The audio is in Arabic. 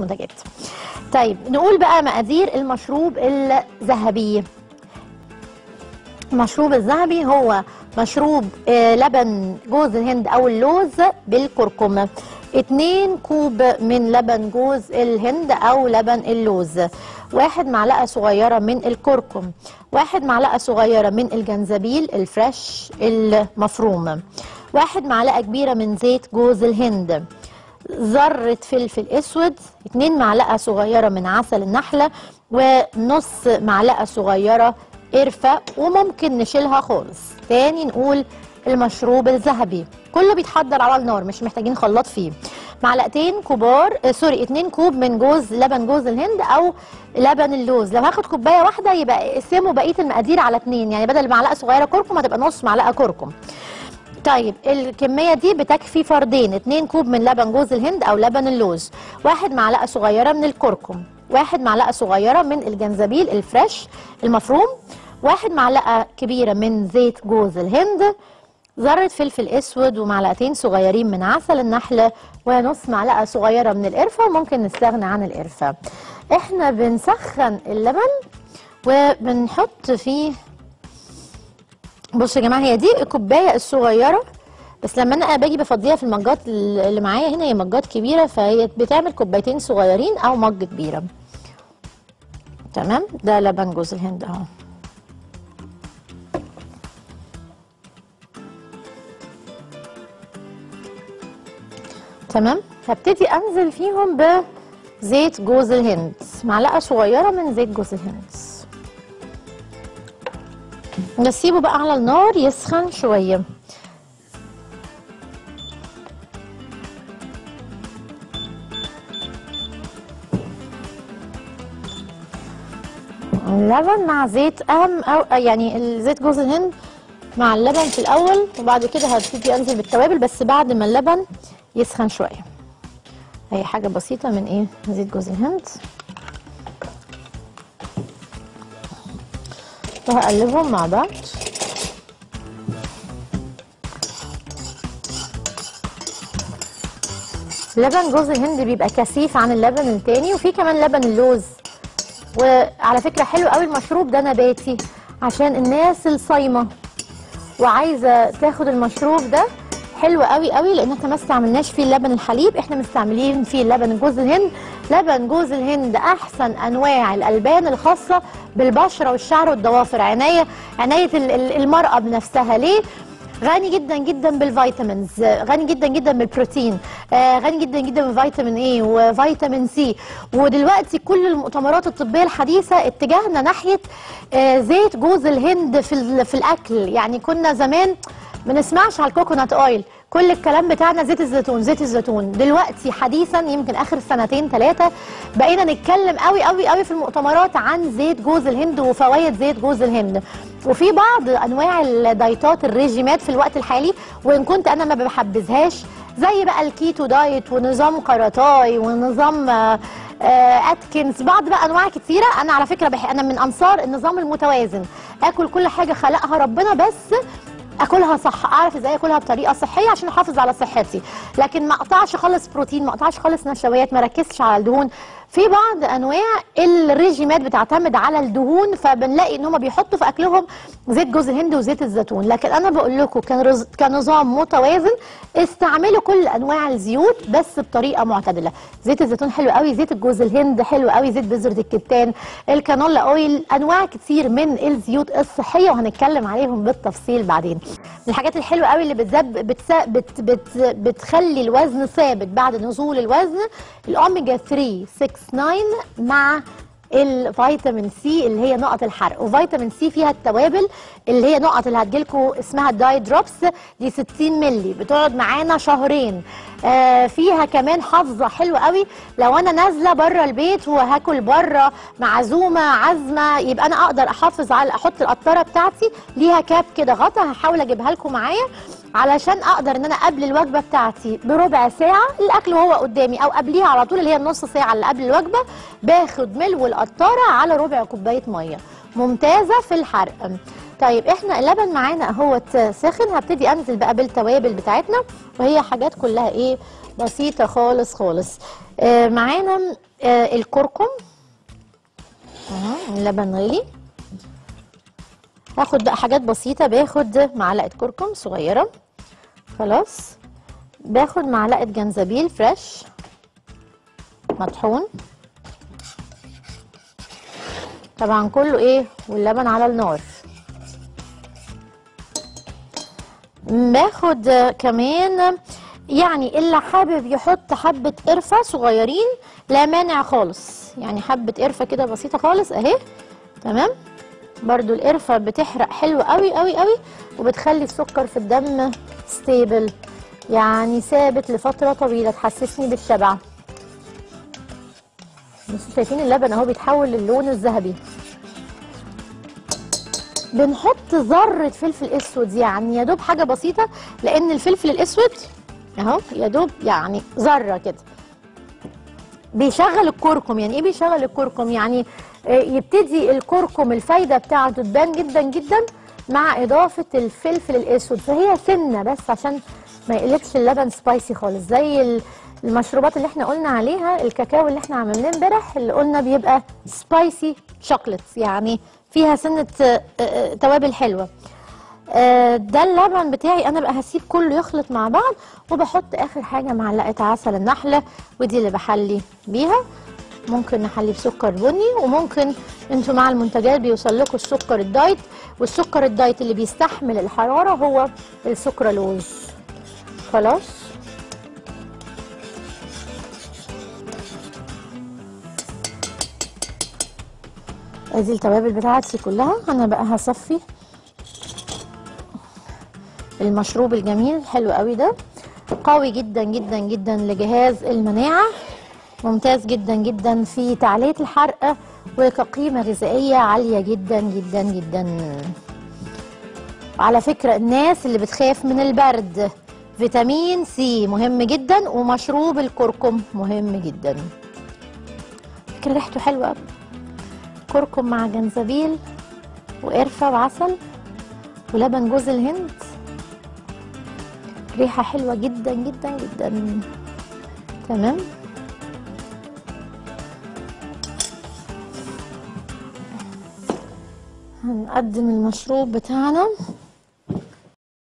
منتجات. طيب نقول بقى مقادير المشروب الذهبي. المشروب الذهبي هو مشروب آه، لبن جوز الهند أو اللوز بالكركم. 2 كوب من لبن جوز الهند أو لبن اللوز. واحد معلقة صغيرة من الكركم. واحد معلقة صغيرة من الجنزبيل الفريش المفروم. واحد معلقة كبيرة من زيت جوز الهند. ذرة فلفل أسود اتنين معلقة صغيرة من عسل النحلة ونص معلقة صغيرة قرفة وممكن نشيلها خالص. تاني نقول المشروب الذهبي. كله بيتحضر على النار مش محتاجين خلاط فيه. معلقتين كبار آه sorry اتنين كوب من جوز لبن جوز الهند أو لبن اللوز. لو هاخد كوباية واحدة يبقى اقسموا بقية المقادير على اتنين. يعني بدل معلقة صغيرة كركم هتبقى نص معلقة كركم. طيب الكمية دي بتكفي فردين 2 كوب من لبن جوز الهند أو لبن اللوز. واحد معلقة صغيرة من الكركم. واحد معلقة صغيرة من الجنزبيل الفريش المفروم. واحد معلقة كبيرة من زيت جوز الهند. ذرة فلفل أسود ومعلقتين صغيرين من عسل النحلة ونص معلقة صغيرة من القرفة. وممكن نستغنى عن القرفة. إحنا بنسخن اللبن وبنحط فيه بصوا يا جماعة هي دي الكوباية الصغيرة بس لما أنا باجي بفضيها في المجات اللي معايا هنا هي مجات كبيرة فهي بتعمل كوبايتين صغيرين أو مج كبيرة. تمام؟ ده لبن جوز الهند أهو. تمام؟ هبتدي أنزل فيهم بزيت جوز الهند معلقة صغيرة من زيت جوز الهند. نسيبه بقى على النار يسخن شوية. اللبن مع زيت اهم أو يعني زيت جوز الهند مع اللبن في الأول وبعد كده هبتدي أنزل بالتوابل بس بعد ما اللبن يسخن شوية. هي حاجة بسيطة من إيه؟ زيت جوز الهند. وهقلبهم مع بعض. لبن جوز الهند بيبقى كثيف عن اللبن التاني وفي كمان لبن اللوز. وعلى فكرة حلو قوي المشروب ده نباتي عشان الناس الصايمة وعايزة تاخد المشروب ده حلو قوي قوي لأن إحنا ما استعملناش فيه اللبن الحليب إحنا مستعملين فيه لبن جوز الهند. لبن جوز الهند أحسن أنواع الألبان الخاصة بالبشرة والشعر والضوافر. عنايه عنايه ال- ال- المرأة بنفسها. ليه؟ غني جدا جدا بال vitamins غني جدا جدا بالبروتين آه، غني جدا جدا بفيتامين E وفيتامين C ودلوقتي كل المؤتمرات الطبية الحديثة اتجاهنا ناحية آه، زيت جوز الهند في في الأكل. يعني كنا زمان ما نسمعش على ال coconut oil كل الكلام بتاعنا زيت الزيتون زيت الزيتون. دلوقتي حديثا يمكن آخر سنتين ثلاثة بقينا نتكلم قوي قوي قوي في المؤتمرات عن زيت جوز الهند وفوائد زيت جوز الهند. وفي بعض أنواع الدايتات الريجيمات في الوقت الحالي وإن كنت أنا ما بحبذهاش زي بقى ال keto diet ونظام كاراتاي ونظام آه، آه، أتكنز. بعض بقى أنواع كتيرة. أنا على فكرة بح... أنا من انصار النظام المتوازن. آكل كل حاجة خلقها ربنا بس أكلها صح أعرف إزاي أكلها بطريقة صحية عشان أحافظ على صحتي. لكن ما أقطعش خالص بروتين ما أقطعش خالص نشويات ما ركزش على الدهون في بعض أنواع الريجيمات بتعتمد على الدهون فبنلاقي إن هم بيحطوا في أكلهم زيت جوز الهند وزيت الزيتون. لكن أنا بقول لكم كنظام متوازن. استعملوا كل أنواع الزيوت بس بطريقة معتدلة. زيت الزيتون حلو قوي زيت الجوز الهند حلو قوي زيت بذرة الكتان الكانولا أويل أنواع كتير من الزيوت الصحية وهنتكلم عليهم بالتفصيل بعدين. من الحاجات الحلوة قوي اللي بتزب بتس... بت... بت... بتخلي الوزن ثابت بعد نزول الوزن الأوميجا 3 6 9 مع الفيتامين C اللي هي نقط الحرق. وفيتامين C فيها التوابل اللي هي نقط اللي هتجيلكوا اسمها ال diet drops. دي 60 مللي بتقعد معانا شهرين. آه فيها كمان حافظة حلوة قوي. لو أنا نازلة بره البيت وهاكل بره معزومة عزمه يبقى أنا أقدر أحافظ على أحط القطاره بتاعتي ليها كاب كده غطا هحاول أجيبها لكم معايا. علشان أقدر إن أنا قبل الوجبة بتاعتي بربع ساعة الأكل وهو قدامي أو قبليها على طول اللي هي النص ساعة اللي قبل الوجبة باخد ملو القطاره على ربع كوباية مية. ممتازة في الحرق. طيب إحنا اللبن معانا أهوت ساخن. هبتدي أنزل بقى بالتوابل بتاعتنا وهي حاجات كلها إيه بسيطة خالص خالص. آه معانا آه الكركم. اهو اللبن غلي. هاخد بقى حاجات بسيطة. باخد معلقة كركم صغيرة. خلاص. باخد معلقة جنزبيل فريش. مطحون. طبعا كله إيه؟ واللبن على النار. باخد كمان يعني اللي حابب يحط حبة قرفة صغيرين لا مانع خالص. يعني حبة قرفة كده بسيطة خالص أهي. تمام؟ برضو القرفة بتحرق حلو قوي قوي قوي وبتخلي السكر في الدم ستيبل يعني ثابت لفترة طويلة تحسسني بالشبع. بصوا شايفين اللبن اهو بيتحول للون الذهبي. بنحط ذرة فلفل أسود. يعني يا دوب حاجة بسيطة لأن الفلفل الأسود اهو يا دوب يعني ذرة كده. بيشغل الكركم. يعني إيه بيشغل الكركم؟ يعني يبتدي الكركم الفايدة بتاعته تبان جدا جدا مع إضافة الفلفل الأسود. فهي سنة بس عشان ما يقلبش اللبن spicy خالص. زي ال- المشروبات اللي إحنا قلنا عليها الكاكاو اللي إحنا عملناه امبارح اللي قلنا بيبقى spicy chocolate يعني فيها سنة آه، آه، توابل حلوة. آه، ده اللبن بتاعي. أنا بقى هسيب كله يخلط مع بعض وبحط آخر حاجة معلقة عسل النحلة ودي اللي بحلي بيها. ممكن نحلي بسكر بني وممكن أنتوا مع المنتجات بيوصل لكم السكر ال diet والسكر ال diet اللي بيستحمل الحرارة هو السكرالوز. خلاص؟ ادي التوابل بتاعتي كلها أنا بقى هصفي المشروب الجميل الحلو قوي ده. قوي جدا جدا جدا لجهاز المناعة. ممتاز جدا جدا في تعلية الحرق وكقيمة غذائية عالية جدا جدا جدا. وعلى فكرة الناس اللي بتخاف من البرد فيتامين سي مهم جدا ومشروب الكركم مهم جدا. فكرة ريحته حلوة قوي كركم مع جنزبيل وقرفة وعسل ولبن جوز الهند. ريحة حلوة جدا جدا جدا. تمام؟ هنقدم المشروب بتاعنا.